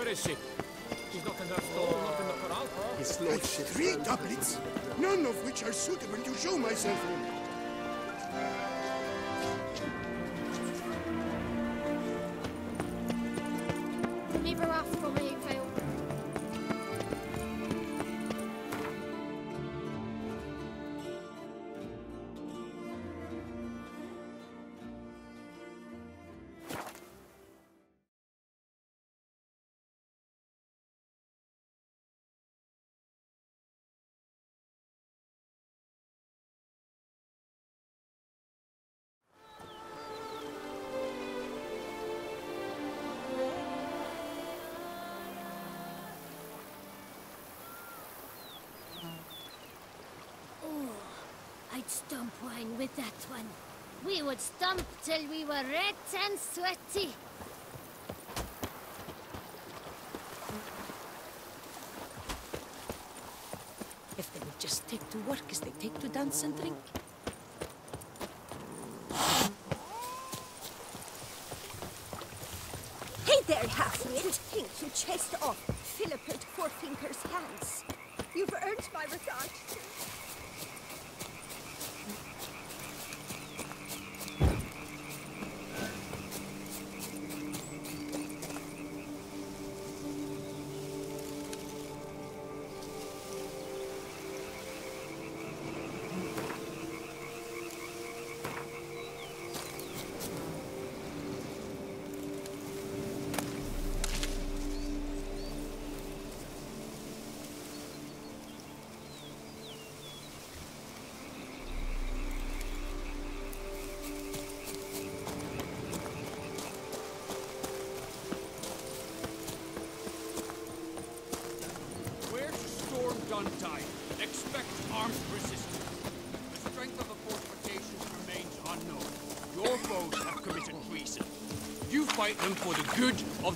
Where is she? She's not in her stall, not in the corral. His lordship. Three doublets, none of which are suitable to show myself in. I'd stump wine with that one. We would stomp till we were red and sweaty. If they would just take to work as they take to dance and drink. Hey there, half-wit! Think you chased off Philip at Fourfinger's hands. You've earned my regard.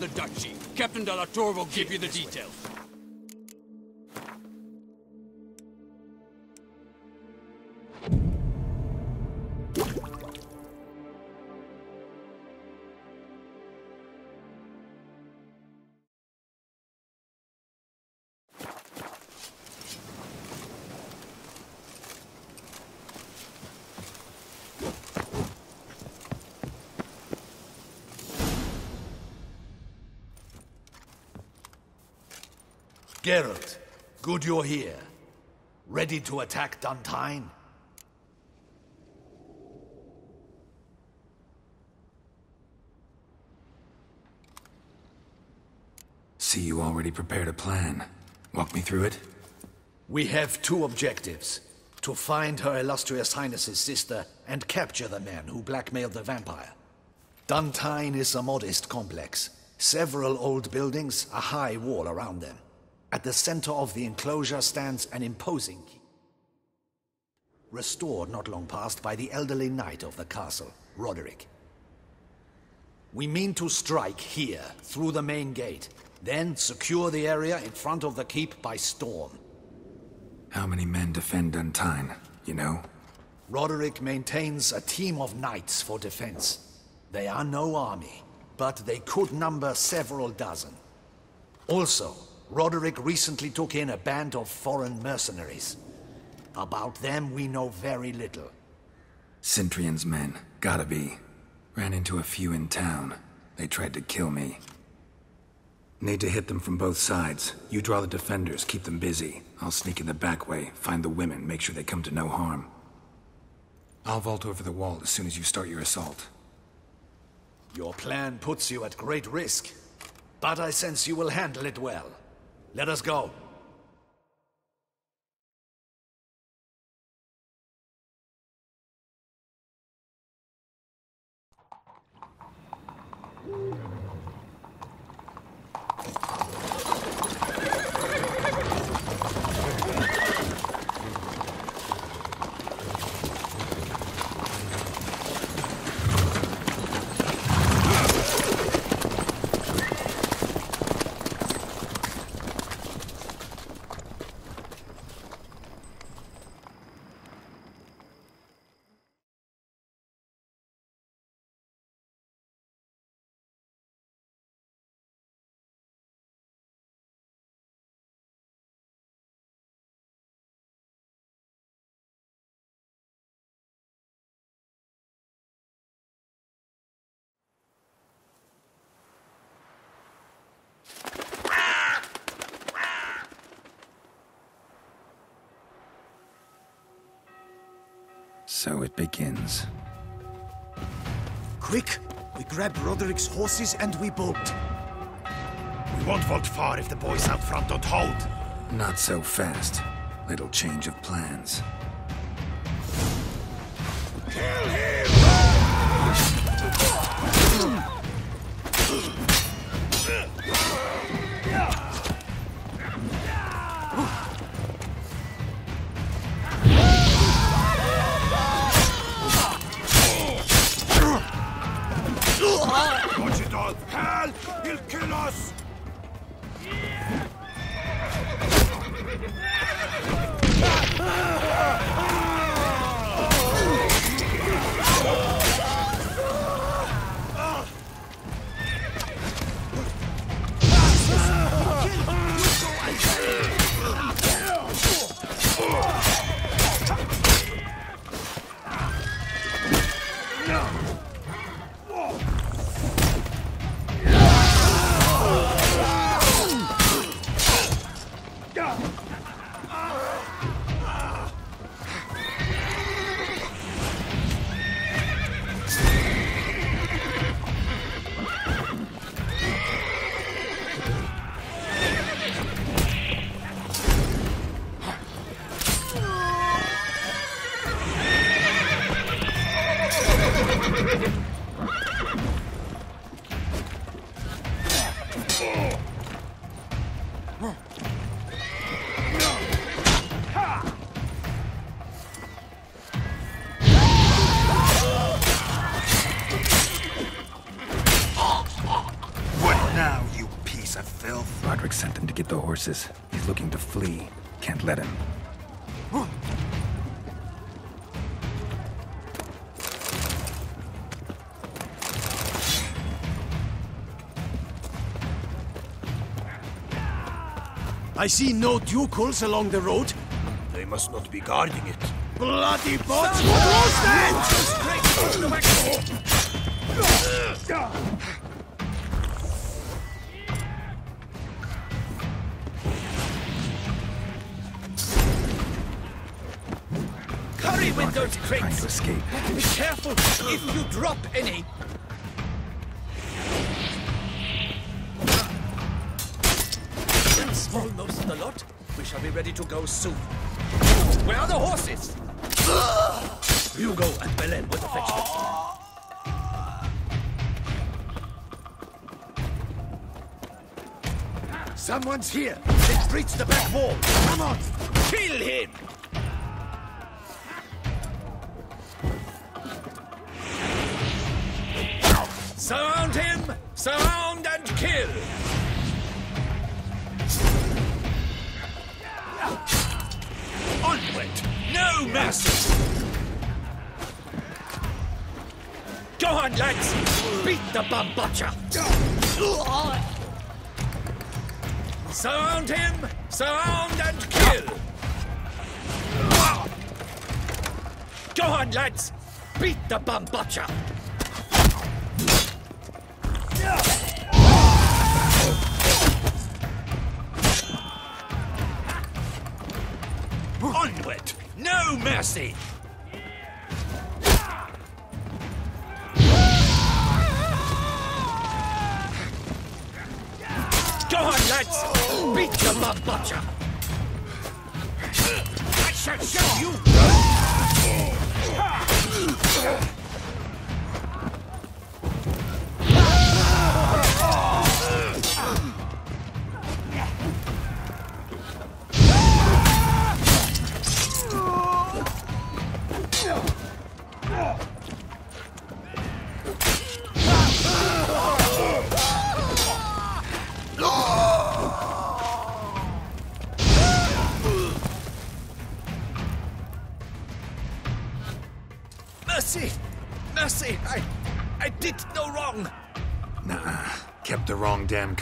The duchy. Captain de la Tour will give you the details. Geralt, good you're here. Ready to attack Dun Tynne? See you already prepared a plan. Walk me through it. We have two objectives. To find Her Illustrious Highness's sister and capture the man who blackmailed the vampire. Dun Tynne is a modest complex. Several old buildings, a high wall around them. At the center of the enclosure stands an imposing keep. Restored not long past by the elderly knight of the castle, Roderick. We mean to strike here, through the main gate, then secure the area in front of the keep by storm. How many men defend Dun Tynne, you know? Roderick maintains a team of knights for defense. They are no army, but they could number several dozen. Also, Roderick recently took in a band of foreign mercenaries. About them, we know very little. Cintrian's men, gotta be. Ran into a few in town. They tried to kill me. Need to hit them from both sides. You draw the defenders, keep them busy. I'll sneak in the back way, find the women, make sure they come to no harm. I'll vault over the wall as soon as you start your assault. Your plan puts you at great risk, but I sense you will handle it well. Let us go. So it begins. Quick! We grab Roderick's horses and we bolt. We won't vault far if the boys out front don't hold. Not so fast. Little change of plans. Watch He'll kill to get the horses. He's looking to flee. Can't let him. I see no ducals along the road. They must not be guarding it. Bloody bots! Oh. Curry To escape. Be careful if you drop any! That's almost the lot. We shall be ready to go soon. Where are the horses? Hugo and Belen will fetch them. Someone's here! They've breached the back wall! Come on! Kill him! Surround him! Surround and kill! Onward! No mercy! Go on, lads! Beat the bum butcher! Surround him! Surround and kill! Go on, lads! Beat the bum mercy! Go on, lads! Beat the bum butcher!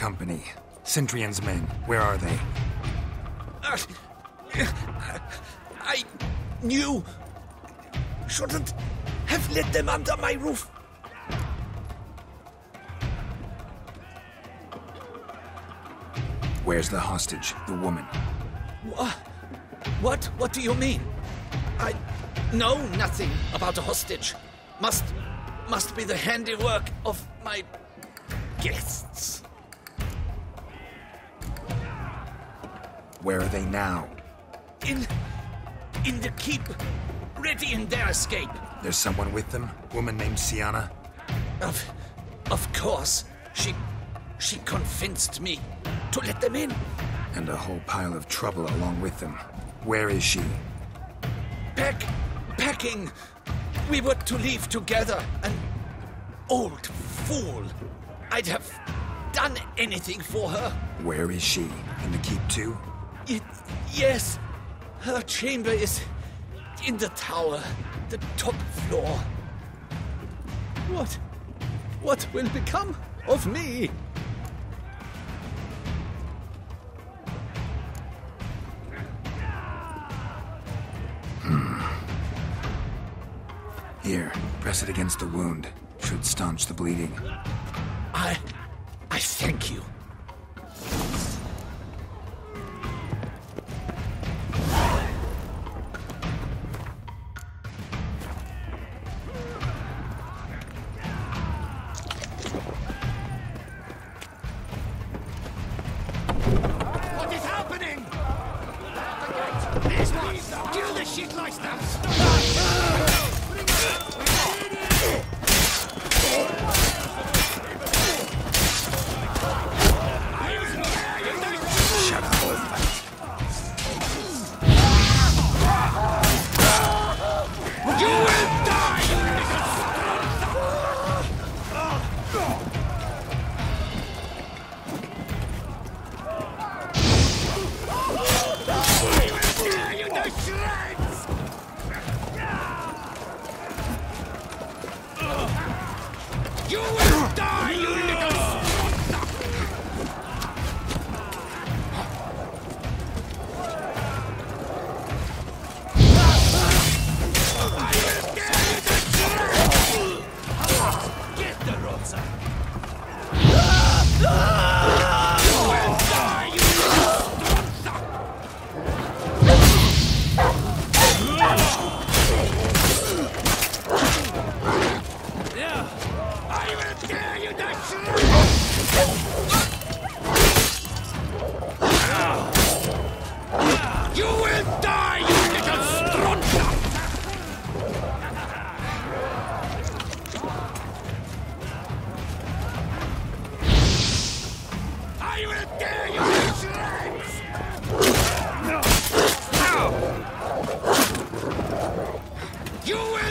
Company. Centrion's men, where are they? Uh, I knew... Shouldn't have let them under my roof. Where's the hostage, the woman? What? What? What do you mean? I... know nothing about a hostage. Must must be the handiwork of my guests. Where are they now? In in the keep, ready in their escape. There's someone with them? Woman named Syanna? Of of course. She she convinced me to let them in. And a whole pile of trouble along with them. Where is she? Pack packing. We were to leave together. An old fool. I'd have done anything for her. Where is she? In the keep too? Y- yes. Her chamber is in the tower, the top floor. What? What will become of me? Hmm. Here, press it against the wound. Should staunch the bleeding. I. I thank you. Shit like that! You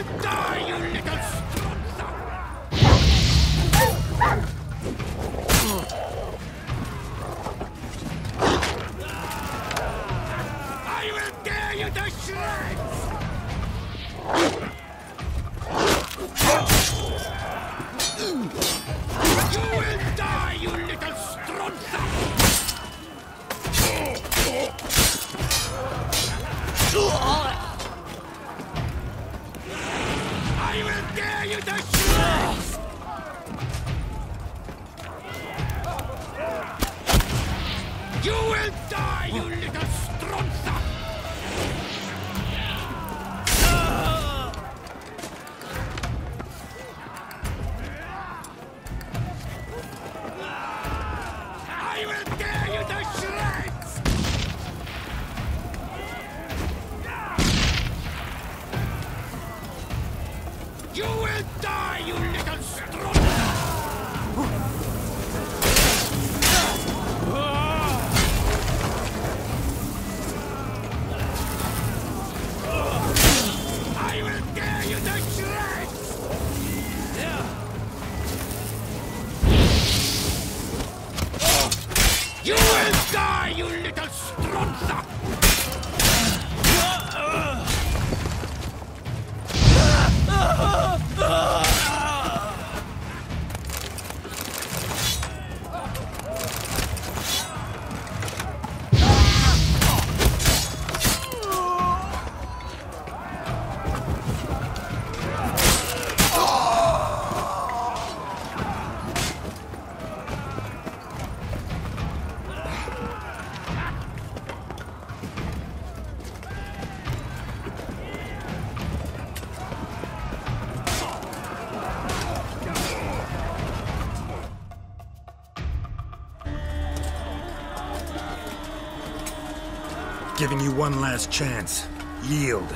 one last chance. Yield.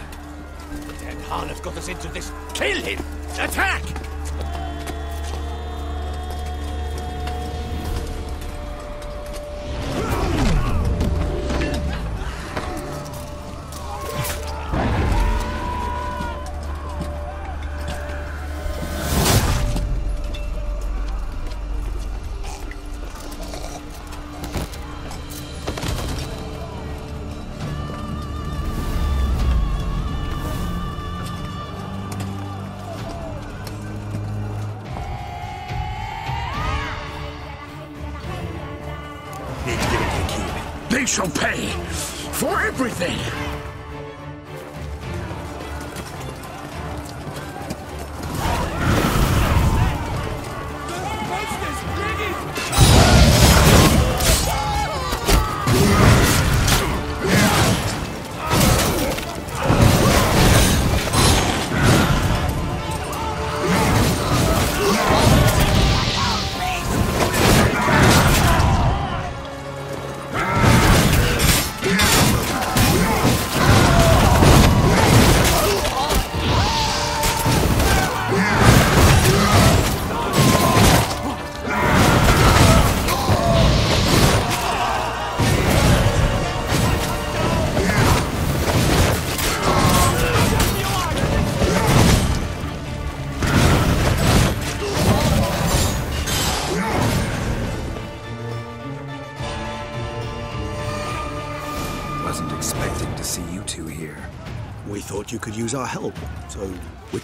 And Harleth got us into this. Kill him! Attack!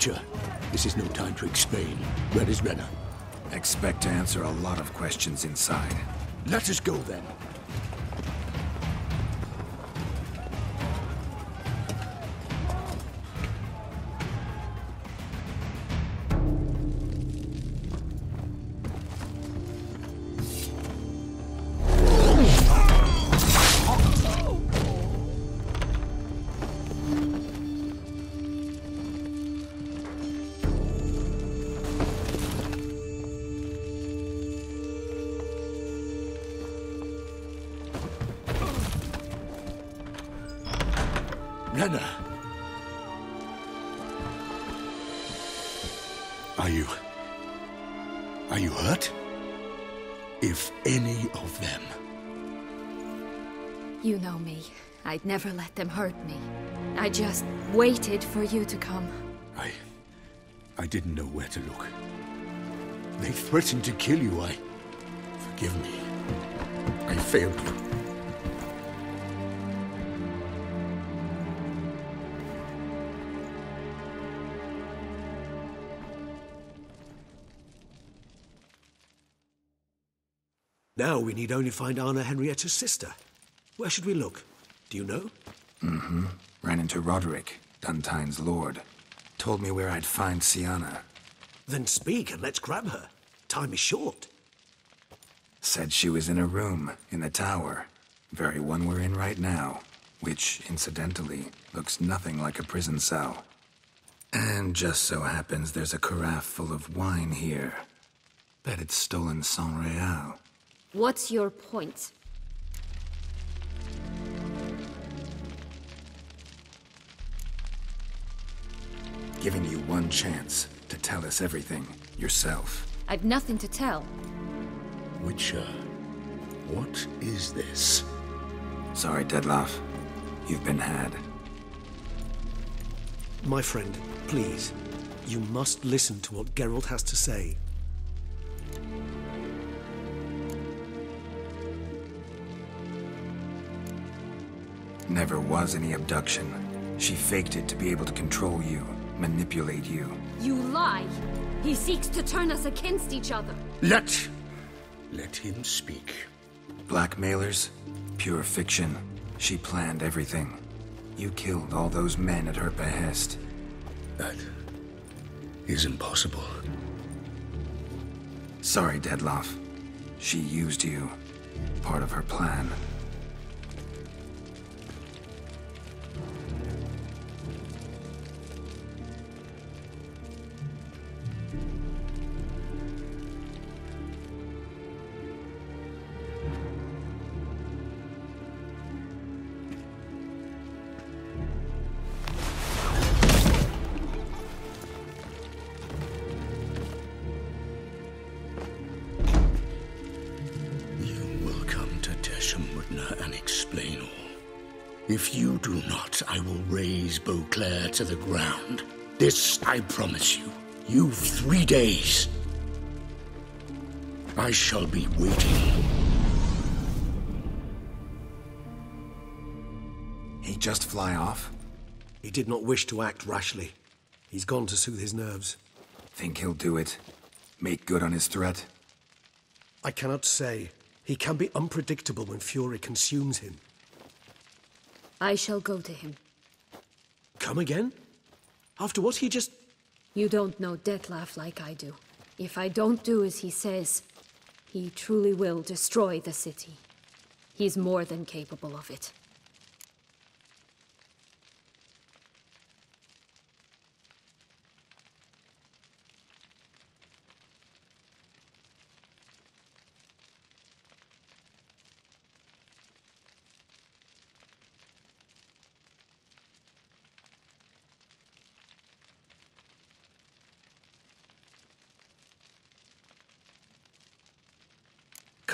Witcher, this is no time to explain. Red is Rhena. Expect to answer a lot of questions inside. Let us go then. Rhena. Are you... Are you hurt? If any of them... You know me. I'd never let them hurt me. I just waited for you to come. I... I didn't know where to look. They threatened to kill you. I... Forgive me. I failed you. Now we need only find Anna Henrietta's sister. Where should we look? Do you know? Mm-hmm. Ran into Roderick, Dun Tynne's lord. Told me where I'd find Syanna. Then speak and let's grab her. Time is short. Said she was in a room in the tower. Very one we're in right now. Which, incidentally, looks nothing like a prison cell. And just so happens there's a carafe full of wine here. Bet it's stolen Sangreal. What's your point? Giving you one chance to tell us everything yourself. I've nothing to tell. Witcher, what is this? Sorry, Dettlaff. You've been had. My friend, please. You must listen to what Geralt has to say. Never was any abduction. She faked it to be able to control you, manipulate you. You lie! He seeks to turn us against each other. Let... let him speak. Blackmailers? Pure fiction. She planned everything. You killed all those men at her behest. That is impossible. Sorry, Dettlaff. She used you. Part of her plan. Days. I shall be waiting. He just fly off? He did not wish to act rashly. He's gone to soothe his nerves. Think he'll do it? Make good on his threat? I cannot say. He can be unpredictable when fury consumes him. I shall go to him. Come again? After what he just... You don't know Dettlaff like I do. If I don't do as he says, he truly will destroy the city. He's more than capable of it.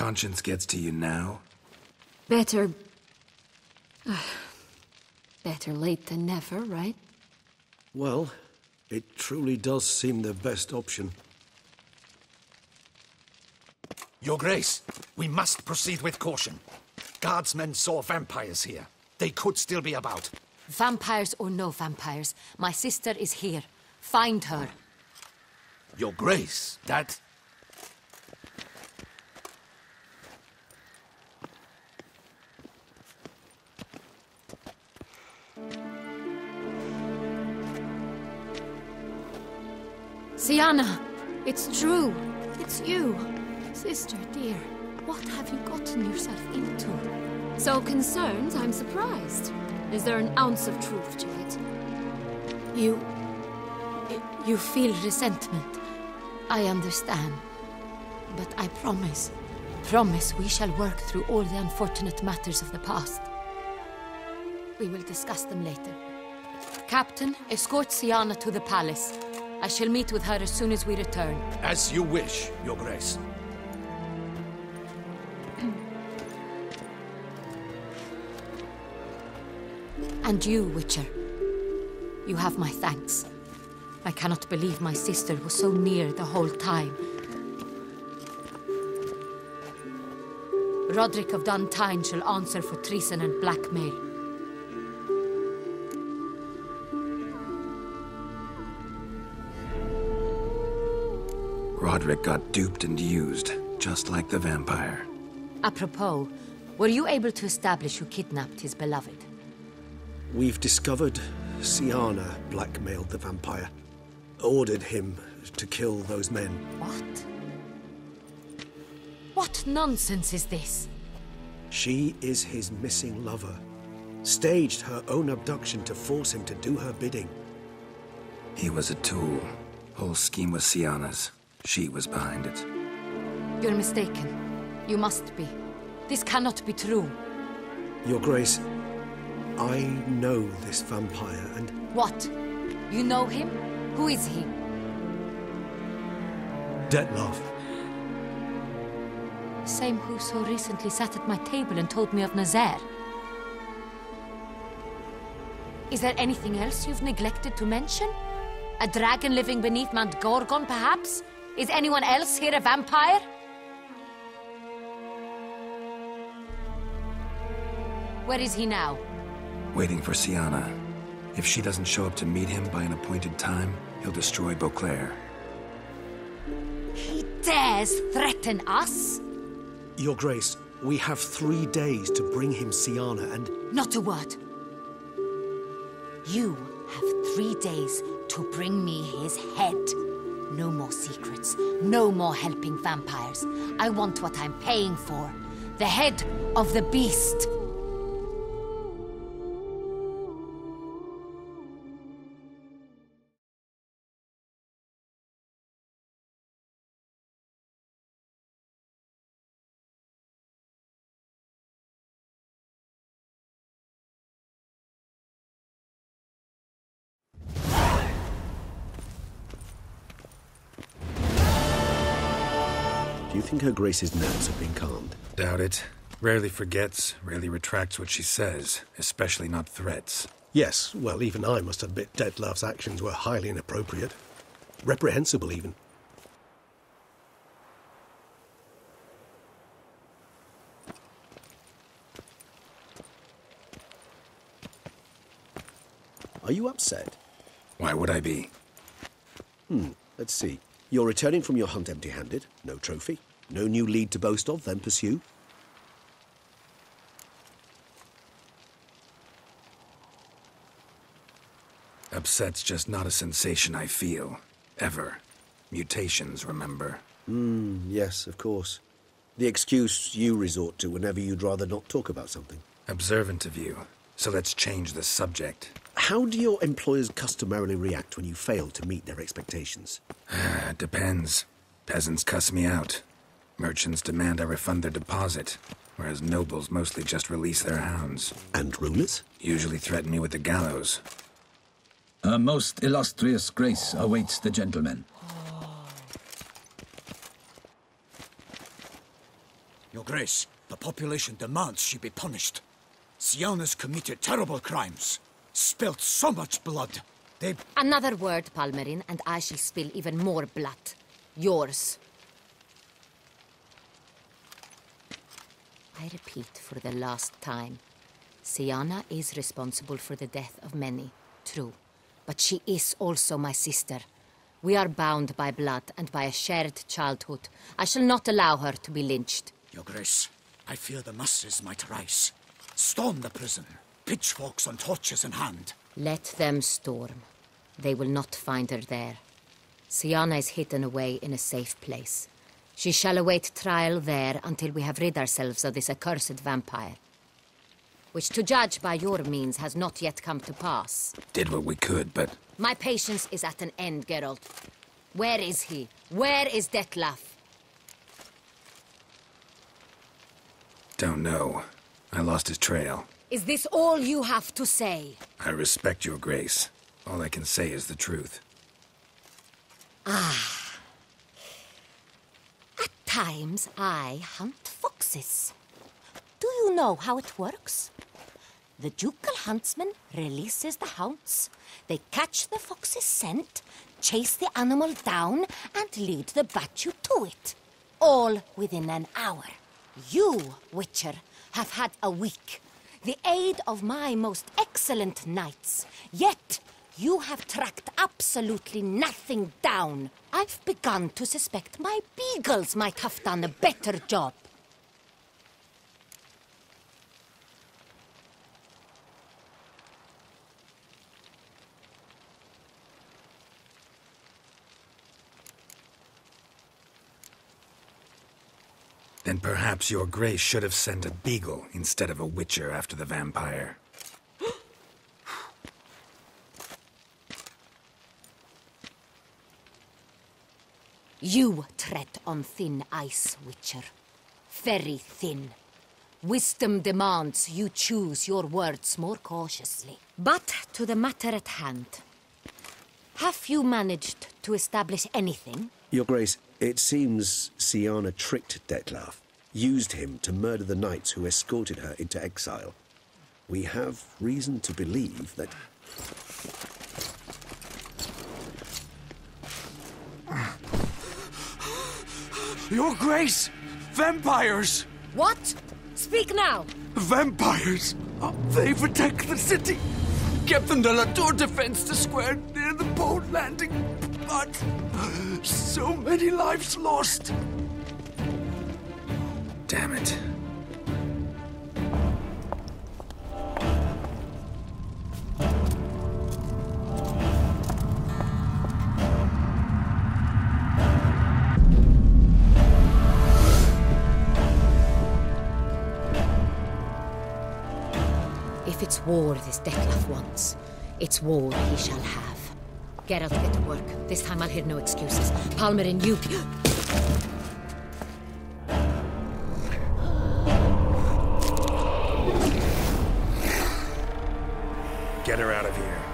Conscience gets to you now? Better... Uh, better late than never, right? Well, it truly does seem the best option. Your Grace, we must proceed with caution. Guardsmen saw vampires here. They could still be about. Vampires or no vampires, my sister is here. Find her. Your Grace, that... Syanna! It's true! It's you! Sister, dear, what have you gotten yourself into? So concerned, I'm surprised. Is there an ounce of truth to it? You... You feel resentment. I understand. But I promise, promise we shall work through all the unfortunate matters of the past. We will discuss them later. Captain, escort Syanna to the palace. I shall meet with her as soon as we return. As you wish, Your Grace. And you, Witcher. You have my thanks. I cannot believe my sister was so near the whole time. Roderick of Dun Tynne shall answer for treason and blackmail. Roderick got duped and used, just like the vampire. Apropos, were you able to establish who kidnapped his beloved? We've discovered Syanna blackmailed the vampire. Ordered him to kill those men. What? What nonsense is this? She is his missing lover. Staged her own abduction to force him to do her bidding. He was a tool. Whole scheme was Syanna's. She was behind it. You're mistaken. You must be. This cannot be true. Your Grace, I know this vampire and... What? You know him? Who is he? Dettlaff. Same who so recently sat at my table and told me of Nazair. Is there anything else you've neglected to mention? A dragon living beneath Mount Gorgon, perhaps? Is anyone else here a vampire? Where is he now? Waiting for Syanna. If she doesn't show up to meet him by an appointed time, he'll destroy Beauclair. He dares threaten us? Your Grace, we have three days to bring him Syanna and... Not a word. You have three days to bring me his head. No more secrets. No more helping vampires. I want what I'm paying for. The head of the beast. Think Her Grace's nerves have been calmed? Doubt it. Rarely forgets, rarely retracts what she says, especially not threats. Yes, well, even I must admit Dettlaff's actions were highly inappropriate. Reprehensible, even. Are you upset? Why would I be? Hmm, let's see. You're returning from your hunt empty handed, no trophy, no new lead to boast of, then pursue. Upset's just not a sensation I feel. Ever. Mutations, remember? Hmm, yes, of course. The excuse you resort to whenever you'd rather not talk about something. Observant of you. So let's change the subject. How do your employers customarily react when you fail to meet their expectations? Depends. Peasants cuss me out. Merchants demand I refund their deposit, whereas nobles mostly just release their hounds. And rulers? Usually threaten me with the gallows. A most illustrious grace awaits the gentleman. Your Grace, the population demands she be punished. Syanna's committed terrible crimes. Spilt so much blood. They... Another word, Palmerin, and I shall spill even more blood. Yours. I repeat for the last time. Syanna is responsible for the death of many, true. But she is also my sister. We are bound by blood and by a shared childhood. I shall not allow her to be lynched. Your Grace, I fear the masses might rise. Storm the prison, pitchforks and torches in hand. Let them storm. They will not find her there. Syanna is hidden away in a safe place. She shall await trial there until we have rid ourselves of this accursed vampire. Which, to judge by your means, has not yet come to pass. Did what we could, but... My patience is at an end, Geralt. Where is he? Where is Dettlaff? Don't know. I lost his trail. Is this all you have to say? I respect your grace. All I can say is the truth. Ah. Times, I hunt foxes. Do you know how it works? The ducal huntsman releases the hounds. They catch the fox's scent, chase the animal down, and lead the battue to it. All within an hour. You, Witcher, have had a week. The aid of my most excellent knights. Yet, you have tracked absolutely nothing down. I've begun to suspect my beagles might have done a better job. Then perhaps your grace should have sent a beagle instead of a witcher after the vampire. You tread on thin ice, Witcher. Very thin. Wisdom demands you choose your words more cautiously. But to the matter at hand. Have you managed to establish anything? Your Grace, it seems Syanna tricked Dettlaff, used him to murder the knights who escorted her into exile. We have reason to believe that. Your Grace! Vampires! What? Speak now! Vampires! Uh, they protect the city! Captain de la Tour defends the square near the boat landing, but so many lives lost. Damn it. If it's war this Dettlaff wants, it's war he shall have. Geralt, get to work. This time I'll hear no excuses. Palmer and you... Get her out of here.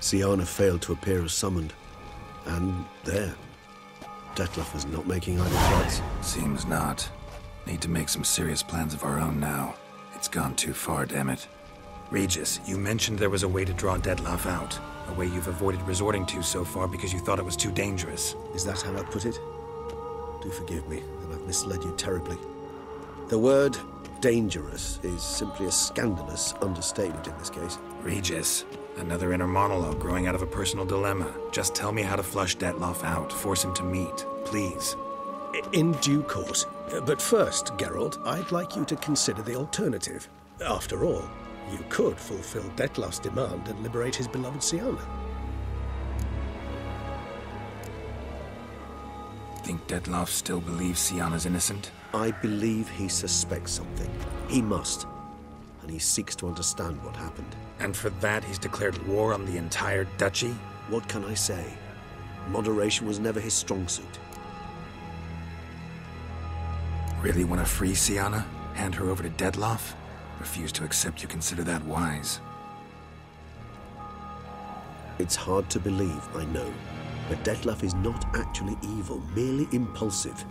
Syanna failed to appear as summoned. And there. Dettlaff is not making idle threats. Seems not. Need to make some serious plans of our own now. It's gone too far, damn it. Regis, you mentioned there was a way to draw Dettlaff out. A way you've avoided resorting to so far because you thought it was too dangerous. Is that how I put it? Do forgive me that I've misled you terribly. The word dangerous is simply a scandalous understatement in this case. Regis, another inner monologue growing out of a personal dilemma. Just tell me how to flush Dettlaff out, force him to meet, please. In due course. But first, Geralt, I'd like you to consider the alternative. After all, you could fulfill Dettlaff's demand and liberate his beloved Syanna. Think Dettlaff still believes Syanna's innocent? I believe he suspects something. He must. And he seeks to understand what happened. And for that, he's declared war on the entire duchy? What can I say? Moderation was never his strong suit. Really want to free Syanna? Hand her over to Dettlaff? Refuse to accept you consider that wise. It's hard to believe, I know. But Dettlaff is not actually evil, merely impulsive.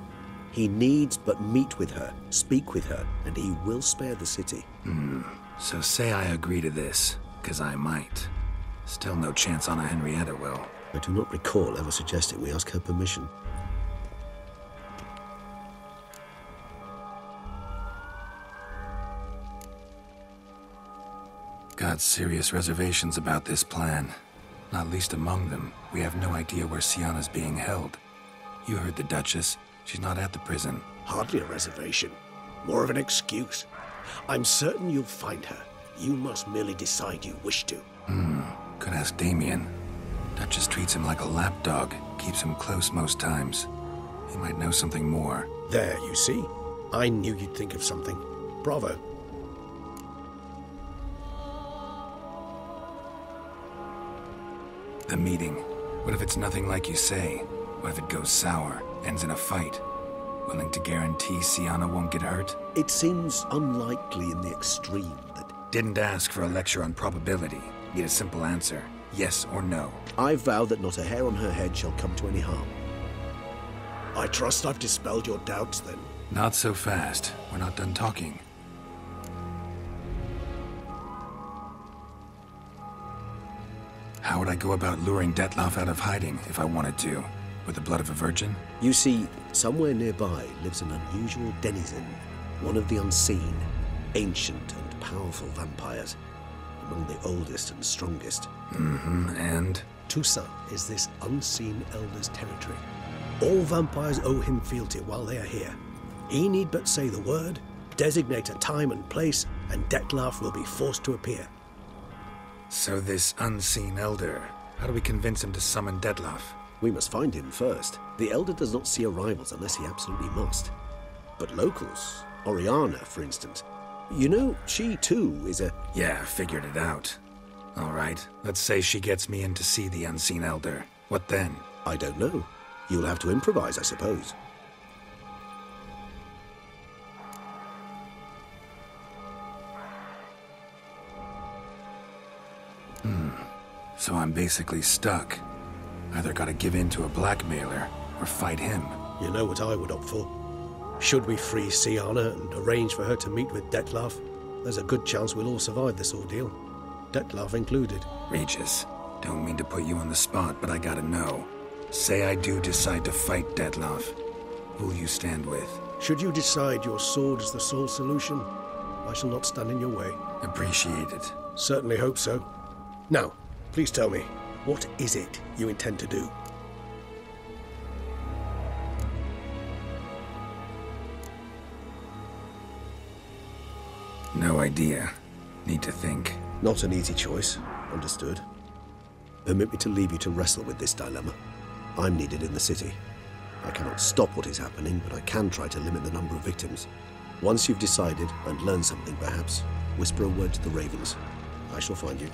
He needs but meet with her, speak with her, and he will spare the city. Hmm. So say I agree to this, because I might. Still no chance Anna Henrietta will. I do not recall ever suggesting we ask her permission. Got serious reservations about this plan. Not least among them, we have no idea where Syanna's being held. You heard the Duchess. She's not at the prison. Hardly a reservation. More of an excuse. I'm certain you'll find her. You must merely decide you wish to. Hmm. Could ask Damien. Duchess treats him like a lapdog. Keeps him close most times. He might know something more. There, you see? I knew you'd think of something. Bravo. The meeting. What if it's nothing like you say? What if it goes sour, ends in a fight? Willing to guarantee Syanna won't get hurt? It seems unlikely in the extreme that... Didn't ask for a lecture on probability. Need a simple answer. Yes or no. I vow that not a hair on her head shall come to any harm. I trust I've dispelled your doubts, then. Not so fast. We're not done talking. How would I go about luring Dettlaff out of hiding if I wanted to? With the blood of a virgin? You see, somewhere nearby lives an unusual denizen, one of the unseen, ancient and powerful vampires, among the oldest and strongest. Mm-hmm, and? Toussaint is this unseen elder's territory. All vampires owe him fealty while they are here. He need but say the word, designate a time and place, and Dettlaff will be forced to appear. So this unseen elder, how do we convince him to summon Dettlaff? We must find him first. The elder does not see arrivals unless he absolutely must. But locals, Oriana, for instance, you know, she too is a. Yeah, figured it out. All right, let's say she gets me in to see the unseen elder. What then? I don't know. You'll have to improvise, I suppose. Hmm. So I'm basically stuck. Either gotta give in to a blackmailer, or fight him. You know what I would opt for. Should we free Syanna and arrange for her to meet with Dettlaff, there's a good chance we'll all survive this ordeal. Dettlaff included. Regis, don't mean to put you on the spot, but I gotta know. Say I do decide to fight Dettlaff. Who'll you stand with? Should you decide your sword is the sole solution, I shall not stand in your way. Appreciate it. Certainly hope so. Now, please tell me, what is it you intend to do? No idea. Need to think. Not an easy choice. Understood. Permit me to leave you to wrestle with this dilemma. I'm needed in the city. I cannot stop what is happening, but I can try to limit the number of victims. Once you've decided and learned something, perhaps, whisper a word to the ravens. I shall find you.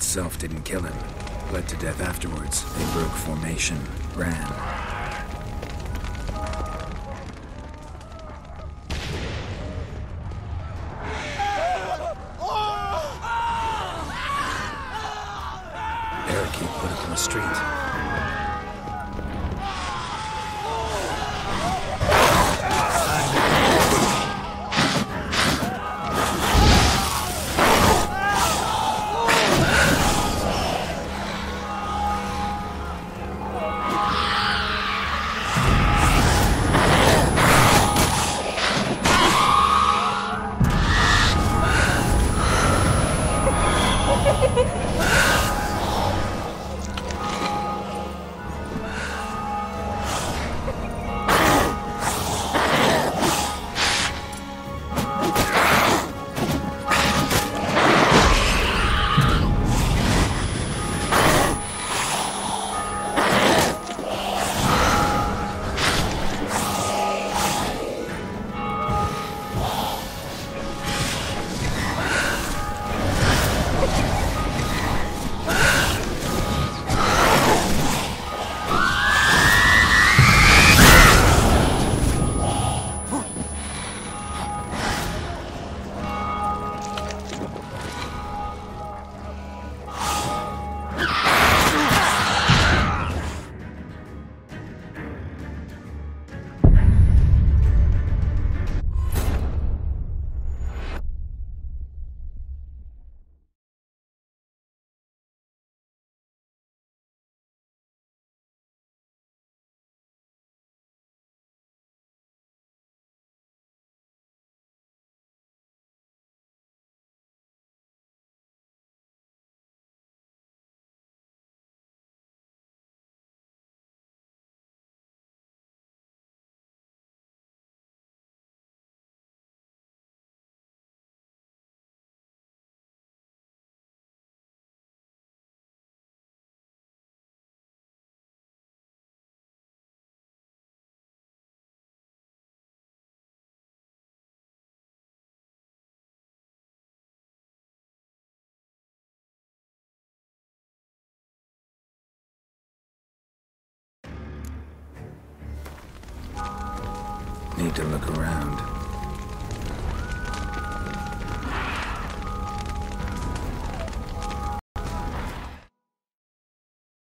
Itself didn't kill him. Bled to death afterwards. They broke formation, ran. Need to look around.